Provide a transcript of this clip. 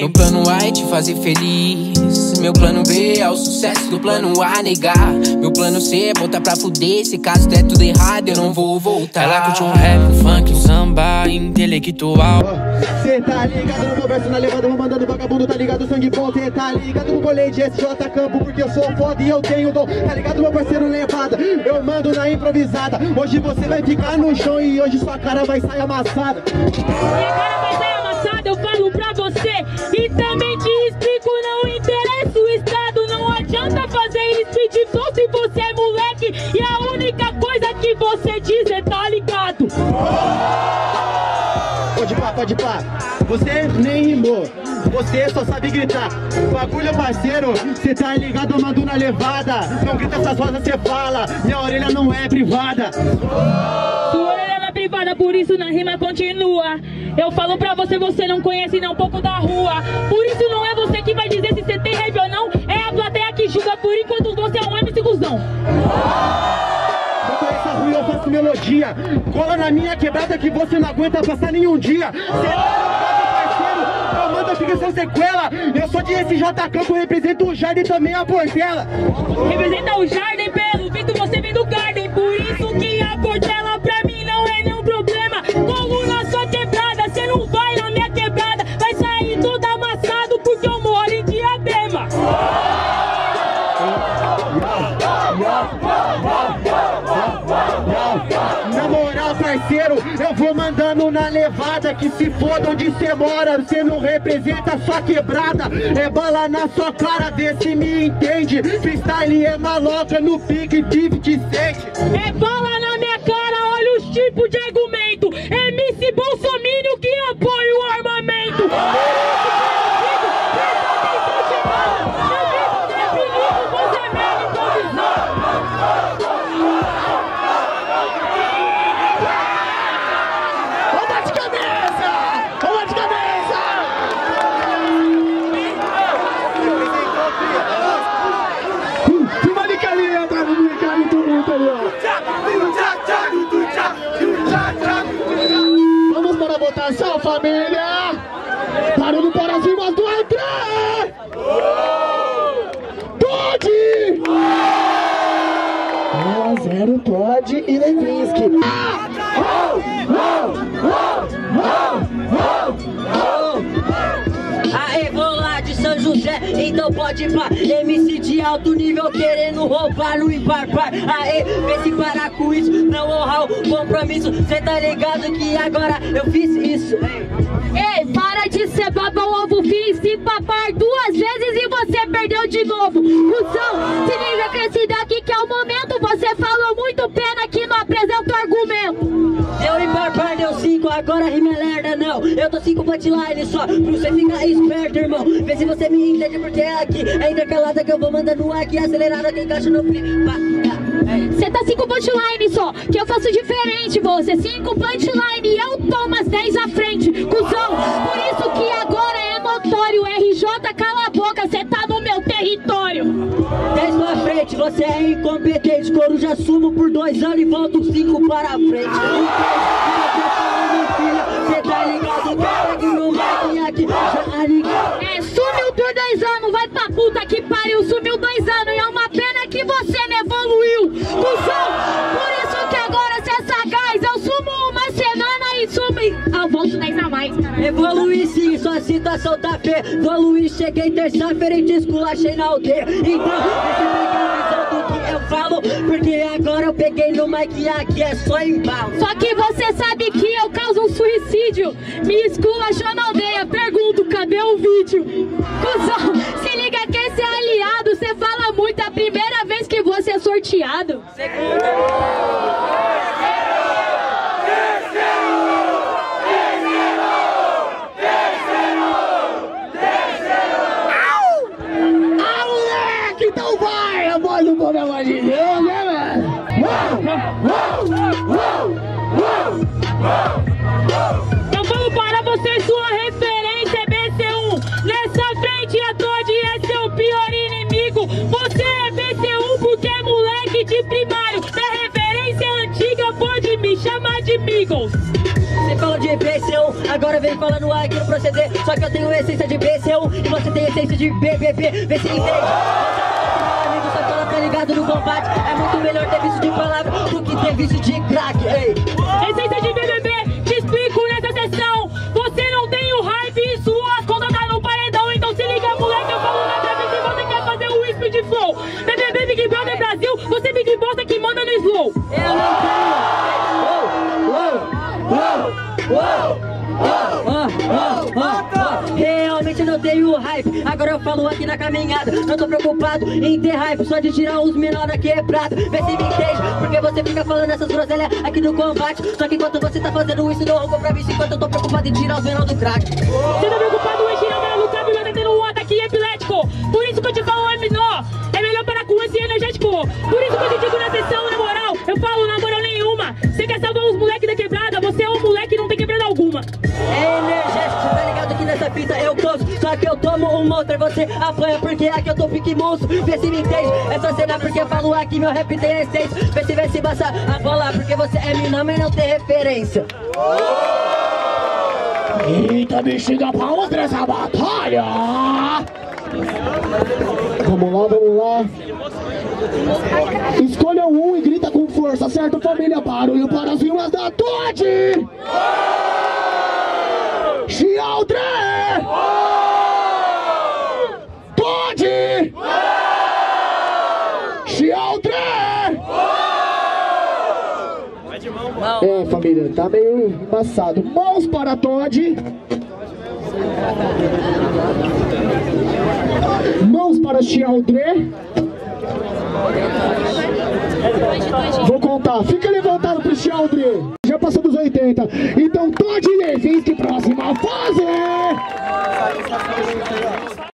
Meu plano A é te fazer feliz. Meu plano B é o sucesso do plano A negar. Meu plano C é voltar pra fuder. Se caso der tudo errado, eu não vou voltar. Ela curte um rap, um funk, um samba intelectual. Cê tá ligado no meu verso na levada, vou mandando vagabundo, tá ligado? Sangue bom, cê tá ligado no colete SJ Campo, porque eu sou foda e eu tenho dom, tá ligado, meu parceiro levada? Eu mando na improvisada. Hoje você vai ficar no chão e hoje sua cara vai sair amassada. Minha cara vai sair amassada, eu falo pra você. E também te explico, não interessa o estado. Não adianta fazer speed flow se você é moleque. E a única coisa que você diz é tá ligado. Pode pá, pode pá. Você nem rimou, você só sabe gritar. Bagulho parceiro, cê tá ligado, mando na levada. Não grita essas vozes, cê fala. Minha orelha não é privada. Privada, por isso na rima continua. Eu falo pra você, você não conhece nem um pouco da rua. Por isso não é você que vai dizer se você tem rap ou não. É a plateia que julga por enquanto você é um MC cuzão. Eu eu faço melodia. Cola na minha quebrada que você não aguenta passar nenhum dia. Cê mando fica sem sequela. Eu sou de SJ Campo, represento o Jardim e também a Portela. Representa o Jardim pelo visto, você vem do Garden. Por isso que a Portela levada Que se foda onde cê mora, cê não representa sua quebrada. É bala na sua cara, vê se me entende. Freestyle é maloca no pique de 20 cent É bala na minha para a votação, família! Barulho para as rimas do André! Todd! 1 a 0 Todd e Levinsky. Aê, olá de São José, então pode ir pra MC de alto nível querendo roubar no Imparpar Aê, vê se parar com isso, não honrar o compromisso Cê tá ligado que agora eu fiz isso? Ei, para de ser baba ovo fiz se papar duas vezes e você perdeu de novo. Cusão, se cinco punchline só, pra você ficar esperto irmão Vê se você me entende porque é aqui É intercalada que eu vou mandando aqui Acelerada que encaixa no flip. Você tá cinco punchline só, que eu faço diferente. Você cinco punchline e eu tomo as 10 à frente. Cusão, por isso que agora é notório. RJ, cala a boca, você tá no meu território. 10 pra frente, você é incompetente Coruja sumo por dois anos e volto cinco para a frente Você tá ligado, cara, que não vai vir aqui Já ligado É, sumiu por dois anos, vai pra puta que pariu, sumiu dois anos e é uma pena que você não evoluiu. Cusão, por isso que agora você é sagaz, eu sumo uma semana e sumo. Eu volto 10 a mais, cara. Evoluí sim, sua situação tá feia Evoluí, cheguei terça-feira e te esculachei na aldeia Então, você pega a visão do que eu falo Porque agora eu peguei no mic e aqui é só embalo Só que você sabe que suicídio. Me esculachou na aldeia, pergunto, cadê o vídeo? Cusão, se liga que esse é aliado, você fala muito, é a primeira vez que você é sorteado. Ah, moleque, então vai! A voz do povo é de Deus, né, mano? Moleque de primário. Da referência antiga, pode me chamar de Migos. Você fala de BC1, agora vem falando aqui no proceder. Só que eu tenho essência de BC1 e você tem essência de BBB. Vê se entende. Tá ligado no combate. É muito melhor ter vício de palavra do que ter vício de crack. Ei. Essência de BBB, te explico Eu não tenho. Uou. Realmente não tenho hype. Agora eu falo aqui na caminhada. Não tô preocupado em ter hype. Só de tirar os menores da quebrada. Vê se me entende. Porque você fica falando essas groselhas aqui no combate. Só que enquanto você tá fazendo isso, não roubou pra mim. Enquanto eu tô preocupado em tirar os menores do crack. Você tá preocupado em tirar a no câmbio, mas tá tendo um ataque epilético. Por isso que eu te falo, é menor. E não tem quebrada alguma. É energético, tá ligado que nessa fita eu gosto Só que eu tomo um monstro e você apanha porque aqui eu tô pique monstro Vê se me entende, essa cena porque eu falo aqui meu rap tem essência Vê se vai se passar a bola porque você é mina mas não tem referência Eita, bexiga, palmas nessa batalha! Vamos lá, vamos lá. Escolha um e grita com força, certo, família? Barulho para as rimas da Todd! Chialdre! Todd! Chialdre! É, família, tá meio embaçado. Mãos para Todd. Mãos para Chialdre. Vou contar. Fica levantado pro Chialdre. Já passou dos 80. Então,